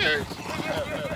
Cheers.